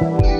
Bye.